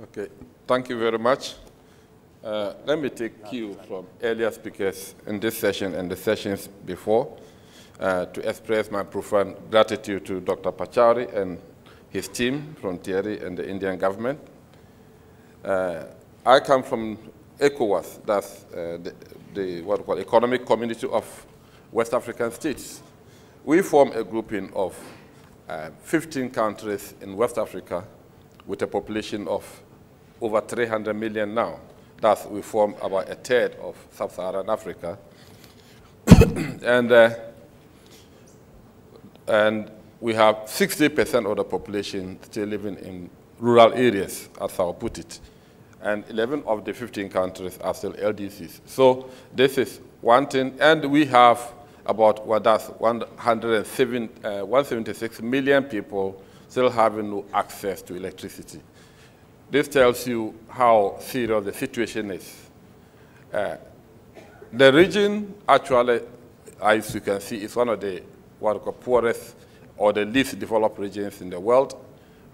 Okay, thank you very much. Uh, let me take cue from earlier speakers in this session and the sessions before uh, to express my profound gratitude to Dr. Pachauri and his team from TERI and the Indian government. Uh, I come from ECOWAS, that's uh, the, the what call Economic Community of West African States. We form a grouping of uh, 15 countries in West Africa with a population of over 300 million now. Thus, we form about a third of sub-Saharan Africa. and, uh, and we have 60% of the population still living in rural areas, as I'll put it. And 11 of the 15 countries are still LDCs. So this is one thing. And we have about what that's 107, uh, 176 million people still having no access to electricity. This tells you how serious the situation is. Uh, the region actually, as you can see, is one of the call poorest or the least developed regions in the world.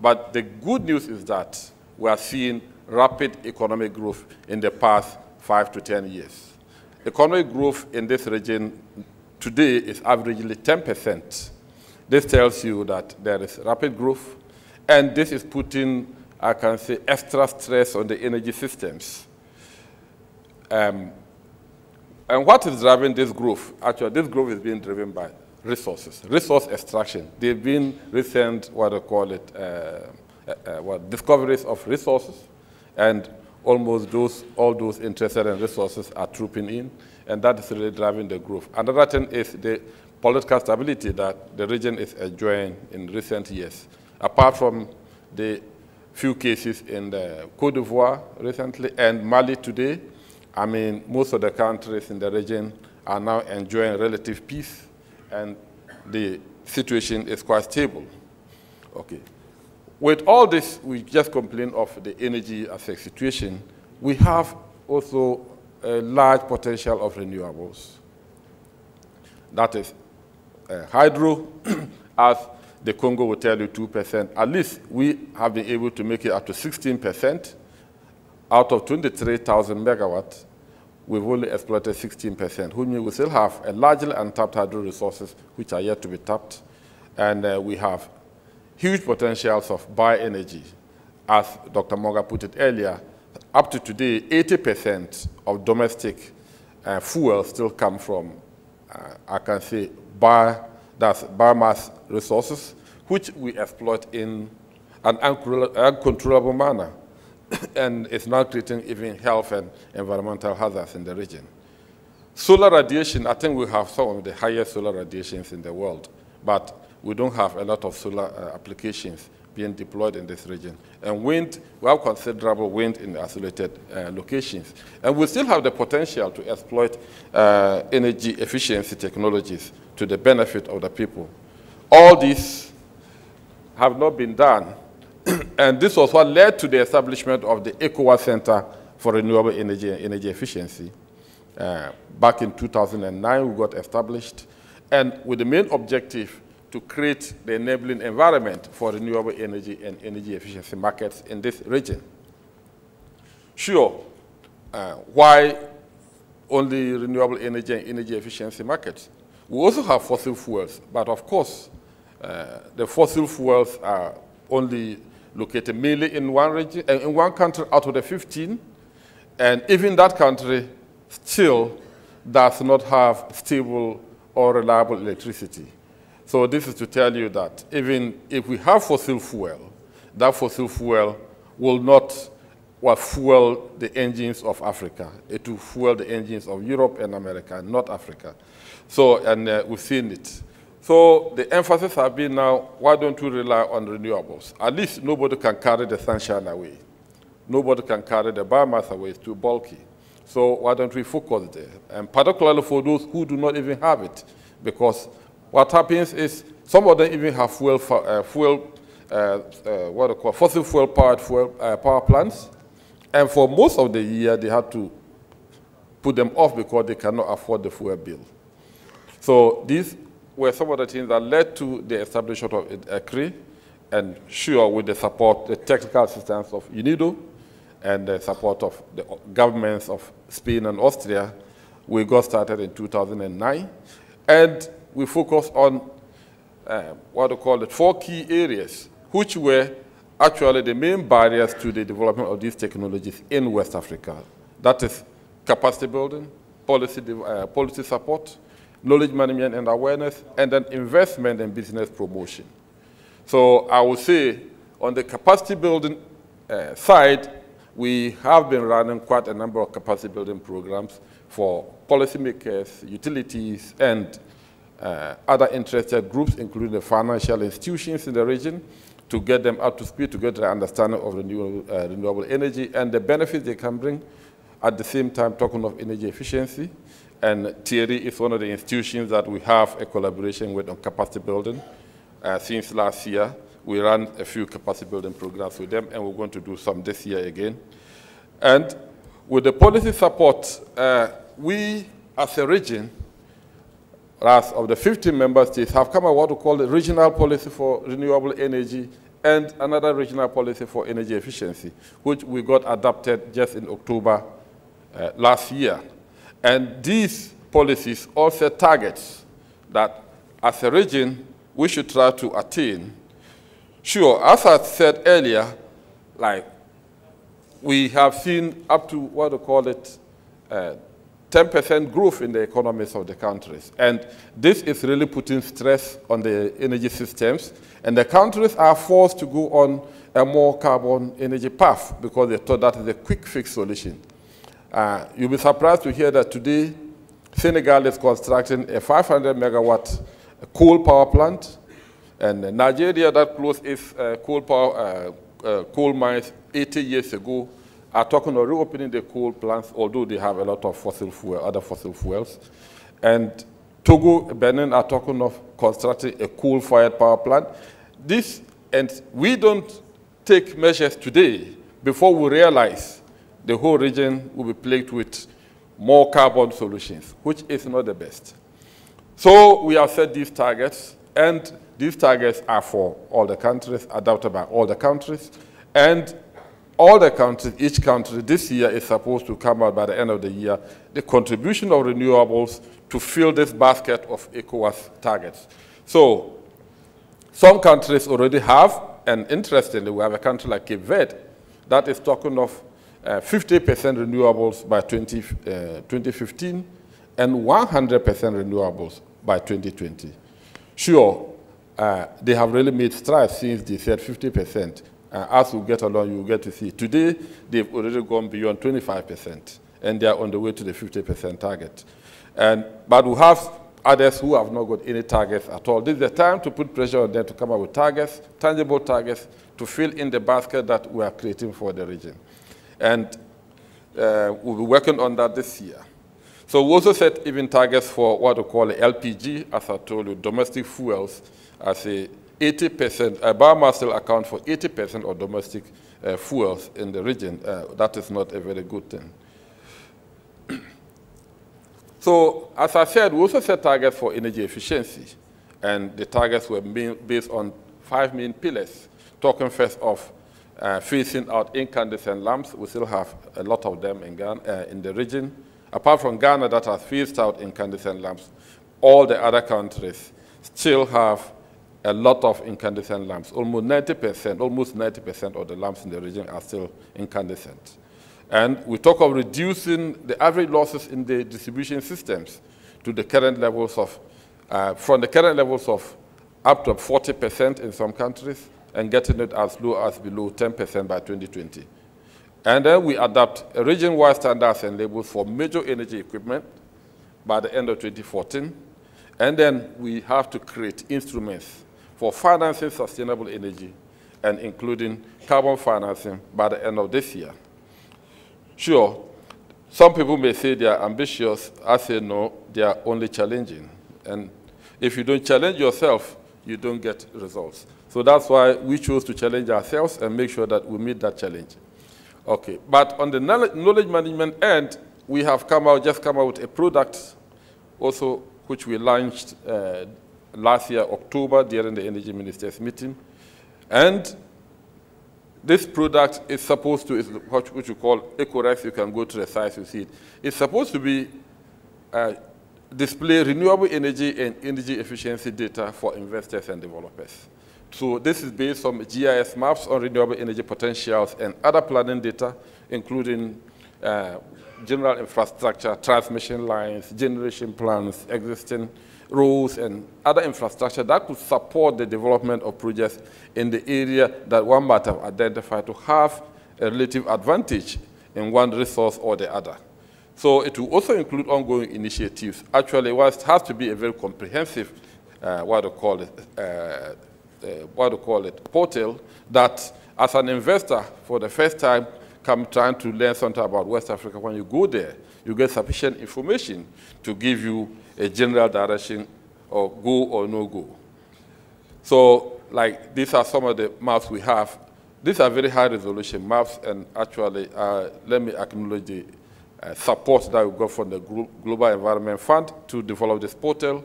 But the good news is that we are seeing rapid economic growth in the past five to 10 years. Economic growth in this region today is averagely 10%. This tells you that there is rapid growth, and this is putting, I can say, extra stress on the energy systems. Um, and what is driving this growth? Actually, this growth is being driven by resources, resource extraction. They've been recent, what I call it, uh, uh, uh, what, discoveries of resources, and almost those, all those interested in resources are trooping in, and that is really driving the growth. Another thing is the political stability that the region is enjoying in recent years. Apart from the few cases in the Cote d'Ivoire recently and Mali today, I mean, most of the countries in the region are now enjoying relative peace and the situation is quite stable. Okay. With all this, we just complain of the energy as situation. We have also a large potential of renewables. That is uh, hydro, as the Congo will tell you 2%. At least we have been able to make it up to 16%. Out of 23,000 megawatts, we've only exploited 16%, which we still have a largely untapped hydro resources which are yet to be tapped. And uh, we have huge potentials of bioenergy. As Dr. Moga put it earlier, up to today, 80% of domestic uh, fuel still come from, uh, I can say, bio, that's biomass resources, which we exploit in an uncontrollable manner. and it's now creating even health and environmental hazards in the region. Solar radiation, I think we have some of the highest solar radiations in the world, but we don't have a lot of solar uh, applications being deployed in this region. And wind, we have considerable wind in isolated uh, locations. And we still have the potential to exploit uh, energy efficiency technologies to the benefit of the people. All these have not been done. and this was what led to the establishment of the ECOWAS Center for Renewable Energy and Energy Efficiency. Uh, back in 2009, we got established, and with the main objective to create the enabling environment for renewable energy and energy efficiency markets in this region. Sure, uh, why only renewable energy and energy efficiency markets? We also have fossil fuels, but of course, uh, the fossil fuels are only located mainly in one region, uh, in one country out of the 15, and even that country still does not have stable or reliable electricity. So this is to tell you that even if we have fossil fuel, that fossil fuel will not well, fuel the engines of Africa. It will fuel the engines of Europe and America, not Africa. So, and uh, we've seen it. So the emphasis has been now, why don't we rely on renewables? At least nobody can carry the sunshine away. Nobody can carry the biomass away, it's too bulky. So why don't we focus there? And particularly for those who do not even have it, because what happens is some of them even have fuel, uh, fuel uh, uh, what call fossil fuel powered fuel, uh, power plants. And for most of the year, they had to put them off because they cannot afford the fuel bill. So these were some of the things that led to the establishment of ECREEE, and sure, with the support, the technical assistance of UNIDO, and the support of the governments of Spain and Austria, we got started in 2009. And we focused on uh, what we call it, four key areas, which were actually the main barriers to the development of these technologies in West Africa. That is capacity building, policy, uh, policy support, knowledge management and awareness, and then investment and business promotion. So I would say on the capacity building uh, side, we have been running quite a number of capacity building programs for policymakers, utilities, and uh, other interested groups, including the financial institutions in the region, to get them up to speed, to get their understanding of renewable, uh, renewable energy and the benefits they can bring. At the same time, talking of energy efficiency. And TERI is one of the institutions that we have a collaboration with on capacity building. Uh, since last year, we ran a few capacity building programs with them, and we're going to do some this year again. And with the policy support, uh, we as a region, as of the 15 member states, have come up with what we call the regional policy for renewable energy and another regional policy for energy efficiency, which we got adopted just in October uh, last year. And these policies all set targets that as a region, we should try to attain. Sure, as I said earlier, like we have seen up to what we call it, 10% uh, growth in the economies of the countries. And this is really putting stress on the energy systems. And the countries are forced to go on a more carbon energy path because they thought that is a quick fix solution. Uh, you'll be surprised to hear that today Senegal is constructing a 500 megawatt coal power plant. And Nigeria, that closed its uh, coal, power, uh, uh, coal mines 80 years ago, are talking of reopening the coal plants, although they have a lot of fossil fuel, other fossil fuels. And Togo, Benin are talking of constructing a coal-fired power plant. This, and we don't take measures today before we realize the whole region will be plagued with more carbon solutions, which is not the best. So we have set these targets, and these targets are for all the countries, adopted by all the countries, and all the countries, each country this year is supposed to come out by the end of the year, the contribution of renewables to fill this basket of ECOWAS targets. So some countries already have, and interestingly, we have a country like Cape Verde that is talking of 50% uh, renewables by 20, uh, 2015 and 100% renewables by 2020. Sure, uh, they have really made strides since they said 50%. Uh, as we get along, you will get to see. Today, they've already gone beyond 25%, and they are on the way to the 50% target. And, but we have others who have not got any targets at all. This is the time to put pressure on them to come up with targets, tangible targets, to fill in the basket that we are creating for the region. And uh, we'll be working on that this year. So we also set even targets for what we call LPG, as I told you, domestic fuels, as a 80%, uh, biomass account for 80% of domestic uh, fuels in the region. Uh, that is not a very good thing. so as I said, we also set targets for energy efficiency. And the targets were based on five main pillars, talking first of uh, phasing out incandescent lamps. We still have a lot of them in, Ghana, uh, in the region. Apart from Ghana that has phased out incandescent lamps, all the other countries still have a lot of incandescent lamps. Almost 90%, almost 90% of the lamps in the region are still incandescent. And we talk of reducing the average losses in the distribution systems to the current levels of, uh, from the current levels of up to 40% in some countries and getting it as low as below 10% by 2020. And then we adopt region-wide standards and labels for major energy equipment by the end of 2014. And then we have to create instruments for financing sustainable energy and including carbon financing by the end of this year. Sure, some people may say they are ambitious. I say no, they are only challenging. And if you don't challenge yourself, you don't get results. So that's why we chose to challenge ourselves and make sure that we meet that challenge. Okay, but on the knowledge management end, we have come out, just come out with a product also which we launched uh, last year, October, during the Energy Ministers meeting. And this product is supposed to, is what, what you call ECOWREX, you can go to the site, you see it. It's supposed to be, uh, display renewable energy and energy efficiency data for investors and developers. So this is based on GIS maps on renewable energy potentials and other planning data, including uh, general infrastructure, transmission lines, generation plans, existing roads, and other infrastructure that could support the development of projects in the area that one might have identified to have a relative advantage in one resource or the other. So it will also include ongoing initiatives. Actually, it has to be a very comprehensive, uh, what do call it, uh, uh, what do call it, portal that as an investor for the first time come trying to learn something about West Africa, when you go there, you get sufficient information to give you a general direction or go or no go. So like these are some of the maps we have. These are very high resolution maps and actually uh, let me acknowledge the uh, support that we got from the Global Environment Fund to develop this portal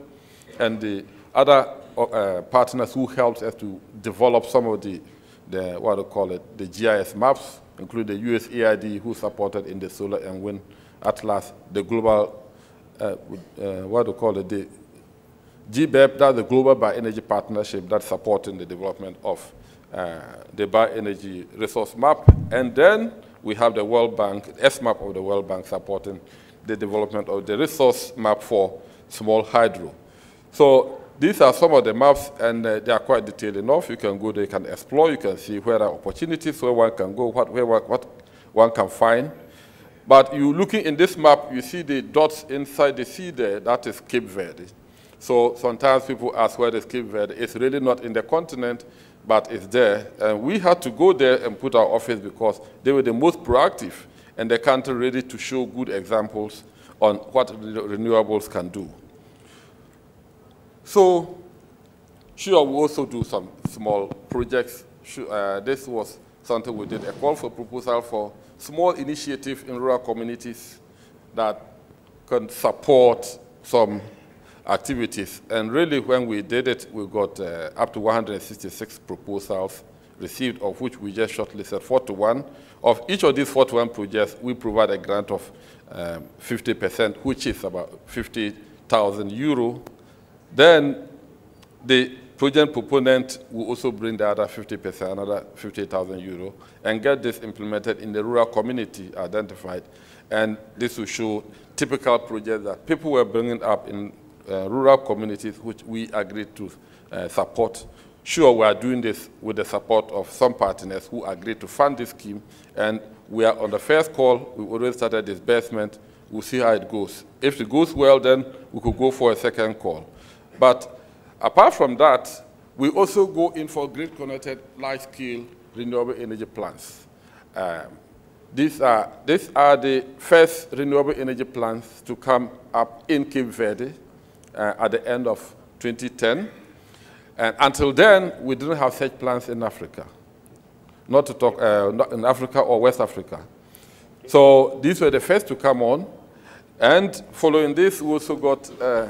and the other uh, partners who helped us to develop some of the, the, what do you call it, the GIS maps, including the USAID who supported in the solar and wind atlas, the global, uh, uh, what do you call it, the GBEP, that's the Global Bioenergy Partnership that's supporting the development of uh, the bioenergy resource map. And then we have the World Bank, ESMAP of the World Bank supporting the development of the resource map for small hydro. So these are some of the maps, and uh, they are quite detailed enough. You can go there, you can explore, you can see where are opportunities, where one can go, what, where, what one can find. But you looking in this map, you see the dots inside the sea there, that is Cape Verde. So sometimes people ask where is Cape Verde. It's really not in the continent, but it's there. And we had to go there and put our office because they were the most proactive and the country ready to show good examples on what renewables can do. So, sure, we also do some small projects. Uh, this was something we did, a call for proposal for small initiative in rural communities that can support some activities. And really, when we did it, we got uh, up to 166 proposals received, of which we just shortlisted 41. Of each of these 41 projects, we provide a grant of 50%, um, which is about 50,000 euro then the project proponent will also bring the other 50%, another 50,000 euro, and get this implemented in the rural community identified. And this will show typical projects that people were bringing up in uh, rural communities, which we agreed to uh, support. Sure, we are doing this with the support of some partners who agreed to fund this scheme, and we are on the first call. We already started disbursement. We'll see how it goes. If it goes well, then we could go for a second call. But apart from that, we also go in for grid-connected large-scale renewable energy plants. Um, these, are, these are the first renewable energy plants to come up in Cape Verde uh, at the end of 2010. And until then, we didn't have such plants in Africa. Not to talk uh, not in Africa or West Africa. So these were the first to come on. And following this, we also got uh,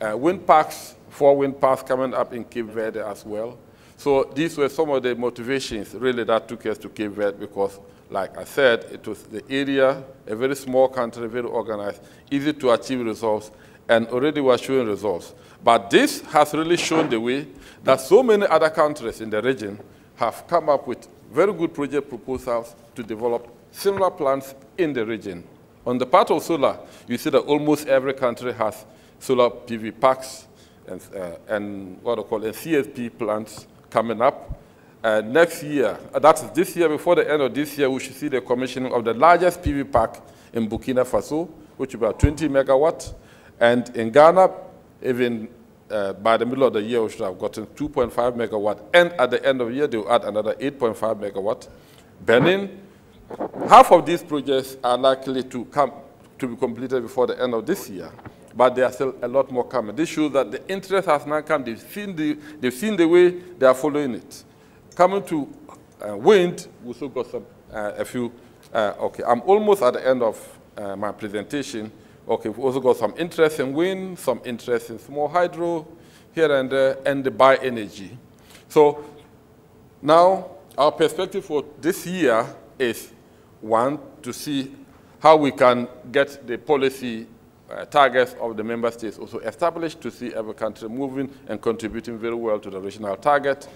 uh, wind parks, four wind parks coming up in Cape Verde as well. So these were some of the motivations really that took us to Cape Verde because, like I said, it was the area, a very small country, very organized, easy to achieve results, and already was showing results. But this has really shown the way that so many other countries in the region have come up with very good project proposals to develop similar plants in the region. On the part of solar, you see that almost every country has solar PV parks and, uh, and what I call it, CSP plants coming up. Uh, next year, uh, that's this year, before the end of this year, we should see the commissioning of the largest PV park in Burkina Faso, which is about 20 megawatt. And in Ghana, even uh, by the middle of the year, we should have gotten 2.5 megawatt. And at the end of the year, they will add another 8.5 megawatt. Benin, half of these projects are likely to come to be completed before the end of this year but there are still a lot more coming. This shows that the interest has now come. They've seen the, they've seen the way they are following it. Coming to uh, wind, we still got some, uh, a few. Uh, okay, I'm almost at the end of uh, my presentation. Okay, we've also got some interest in wind, some interest in small hydro here and there, and the bioenergy. So now our perspective for this year is, one, to see how we can get the policy uh, targets of the member states also established to see every country moving and contributing very well to the regional target.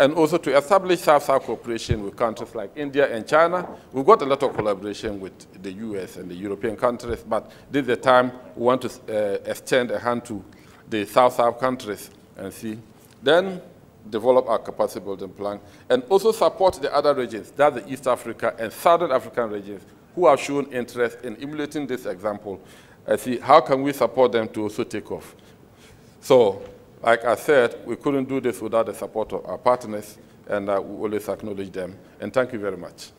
And also to establish South-South cooperation with countries like India and China. We've got a lot of collaboration with the US and the European countries, but this is the time we want to uh, extend a hand to the South-South countries and see. Then develop our capacity building plan and also support the other regions, that's the East Africa and Southern African regions, who have shown interest in emulating this example and see how can we support them to also take off. So, like I said, we couldn't do this without the support of our partners, and uh, we always acknowledge them. And thank you very much.